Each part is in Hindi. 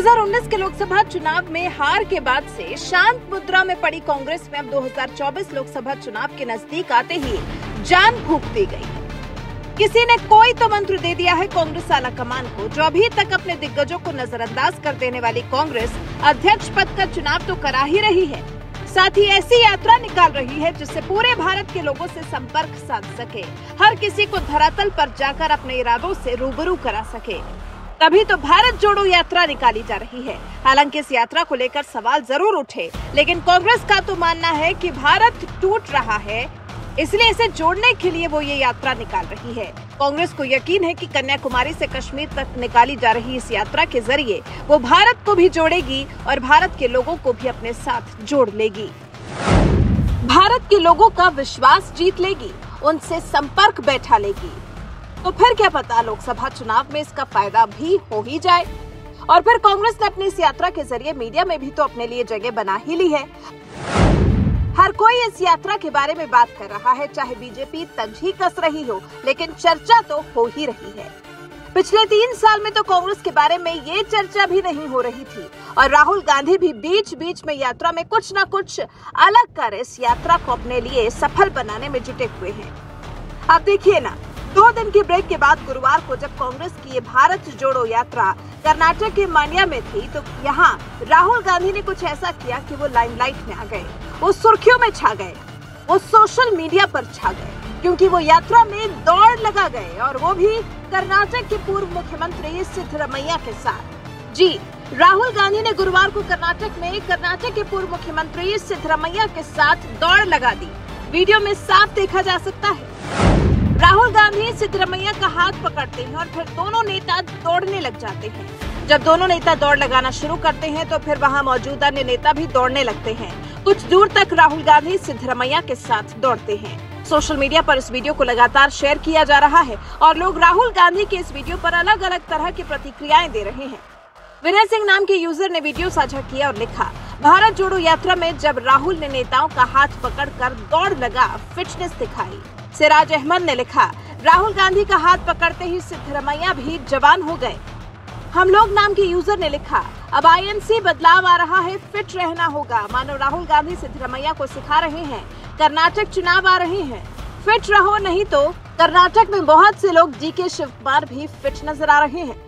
2019 के लोकसभा चुनाव में हार के बाद से शांत मुद्रा में पड़ी कांग्रेस में अब 2024 लोकसभा चुनाव के नज़दीक आते ही जान फूक दी गई। किसी ने कोई तो मंत्र दे दिया है कांग्रेस आला कमान को, जो अभी तक अपने दिग्गजों को नजरअंदाज कर देने वाली कांग्रेस अध्यक्ष पद का चुनाव तो करा ही रही है। साथ ही ऐसी यात्रा निकाल रही है जिससे पूरे भारत के लोगों से संपर्क साध सके। हर किसी को धरातल पर जाकर अपने इरादों से रूबरू करा सके। तभी तो भारत जोड़ो यात्रा निकाली जा रही है। हालाँकि इस यात्रा को लेकर सवाल ज़रूर उठे, लेकिन कांग्रेस का तो मानना है कि भारत टूट रहा है, इसलिए इसे जोड़ने के लिए वो ये यात्रा निकाल रही है। कांग्रेस को यकीन है कि कन्याकुमारी से कश्मीर तक निकाली जा रही इस यात्रा के ज़रिए वो भारत को भी जोड़ेगी और भारत के लोगों को भी अपने साथ जोड़ लेगी। भारत के लोगों का विश्वास जीत लेगी, उनसे संपर्क बैठा लेगी। तो फिर क्या पता लोकसभा चुनाव में इसका फ़ायदा भी हो ही जाए। और फिर कांग्रेस ने अपनी इस यात्रा के ज़रिए मीडिया में भी तो अपने लिए जगह बना ही ली है। हर कोई इस यात्रा के बारे में बात कर रहा है, चाहे बीजेपी तंज ही कस रही हो, लेकिन चर्चा तो हो ही रही है। पिछले तीन साल में तो कांग्रेस के बारे में ये चर्चा भी नहीं हो रही थी। और राहुल गांधी भी बीच बीच में यात्रा में कुछ न कुछ अलग कर इस यात्रा को अपने लिए सफल बनाने में जुटे हुए हैं। अब देखिए ना दो दिन के ब्रेक के बाद गुरुवार को जब कांग्रेस की भारत जोड़ो यात्रा कर्नाटक के मानिया में थी तो यहाँ राहुल गांधी ने कुछ ऐसा किया कि वो लाइमलाइट में आ गए, वो सुर्खियों में छा गए, वो सोशल मीडिया पर छा गए, क्योंकि वो यात्रा में दौड़ लगा गए और वो भी कर्नाटक के पूर्व मुख्यमंत्री सिद्धरमैया के साथ। जी, राहुल गांधी ने गुरुवार को कर्नाटक में कर्नाटक के पूर्व मुख्यमंत्री सिद्धरमैया के साथ दौड़ लगा दी। वीडियो में साफ़ देखा जा सकता है। राहुल गांधी सिद्धरमैया का हाथ पकड़ते हैं और फिर दोनों नेता दौड़ने लग जाते हैं। जब दोनों नेता दौड़ लगाना शुरू करते हैं तो फिर वहाँ मौजूद अन्य नेता भी दौड़ने लगते हैं। कुछ दूर तक राहुल गांधी सिद्धरमैया के साथ दौड़ते हैं। सोशल मीडिया पर इस वीडियो को लगातार शेयर किया जा रहा है और लोग राहुल गांधी के इस वीडियो पर अलग अलग तरह की प्रतिक्रियाएँ दे रहे हैं। विनय सिंह नाम के यूज़र ने वीडियो साझा किया और लिखा भारत जोड़ो यात्रा में जब राहुल ने नेताओं का हाथ पकड़कर दौड़ लगा फिटनेस दिखाई। सिराज अहमद ने लिखा, राहुल गांधी का हाथ पकड़ते ही सिद्धरमैया भी जवान हो गए। हम लोग नाम के यूज़र ने लिखा, अब आईएनसी बदलाव आ रहा है फिट रहना होगा। मानो राहुल गांधी सिद्धरमैया को सिखा रहे हैं, कर्नाटक चुनाव आ रहे हैं। फिट रहो, नहीं तो कर्नाटक में बहुत से लोग जी के शिव कुमार भी फिट नज़र आ रहे हैं।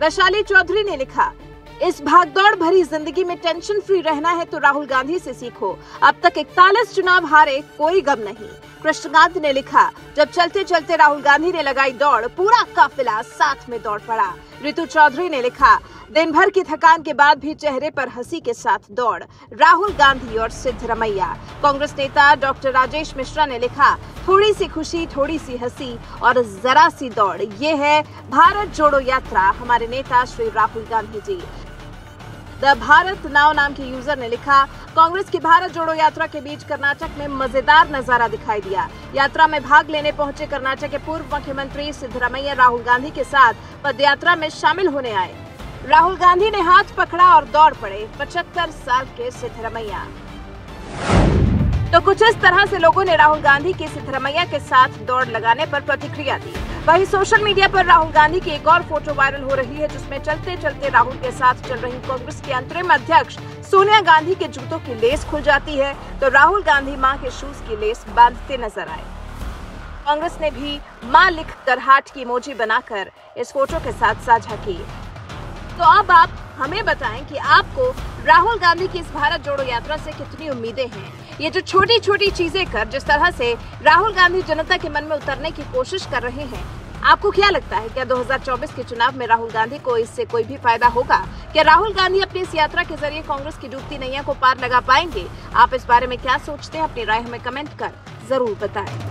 वैशाली चौधरी ने लिखा इस भागदौड़ भरी ज़िंदगी में टेंशन फ्री रहना है तो राहुल गांधी से सीखो। अब तक इकतालीस चुनाव हारे कोई गम नहीं। कृष्णकांत ने लिखा, जब चलते चलते राहुल गांधी ने लगाई दौड़, पूरा काफिला साथ में दौड़ पड़ा। ऋतु चौधरी ने लिखा दिन भर की थकान के बाद भी चेहरे पर हँसी के साथ दौड़, राहुल गांधी और सिद्धरमैया कांग्रेस नेता डॉक्टर राजेश मिश्रा ने लिखा, थोड़ी सी खुशी, थोड़ी सी हँसी और जरा सी दौड़, ये है भारत जोड़ो यात्रा, हमारे नेता श्री राहुल गांधी जी। द भारत नाव नाम के यूज़र ने लिखा, कांग्रेस की भारत जोड़ो यात्रा के बीच कर्नाटक में मज़ेदार नज़ारा दिखाई दिया। यात्रा में भाग लेने पहुँचे कर्नाटक के पूर्व मुख्यमंत्री सिद्धरमैया, राहुल गांधी के साथ पदयात्रा में शामिल होने आए। राहुल गांधी ने हाथ पकड़ा और दौड़ पड़े पचहत्तर साल के सिद्धरमैया। तो कुछ इस तरह से लोगों ने राहुल गांधी के सिद्धरमैया के साथ दौड़ लगाने पर प्रतिक्रिया दी। वहीं सोशल मीडिया पर राहुल गांधी की एक और फ़ोटो वायरल हो रही है, जिसमें चलते चलते राहुल के साथ चल रही कांग्रेस की अंतरिम अध्यक्ष सोनिया गांधी के जूतों की लेस खुल जाती है। तो राहुल गांधी माँ के शूज़ की लेस बांधते नज़र आए। कांग्रेस ने भी माँ लिख कर हाथ की मोजी बनाकर इस फ़ोटो के साथ साझा की। तो अब आप हमें बताएँ कि आपको राहुल गांधी की इस भारत जोड़ो यात्रा से कितनी उम्मीदें हैं? ये जो छोटी छोटी चीज़ें कर, जिस तरह से राहुल गांधी जनता के मन में उतरने की कोशिश कर रहे हैं, आपको क्या लगता है? क्या 2024 के चुनाव में राहुल गांधी को इससे कोई भी फ़ायदा होगा? क्या राहुल गांधी अपनी इस यात्रा के ज़रिए कांग्रेस की डूबती नैया को पार लगा पाएँगे? आप इस बारे में क्या सोचते हैं? अपनी राय हमें कमेंट कर ज़रूर बताएँ।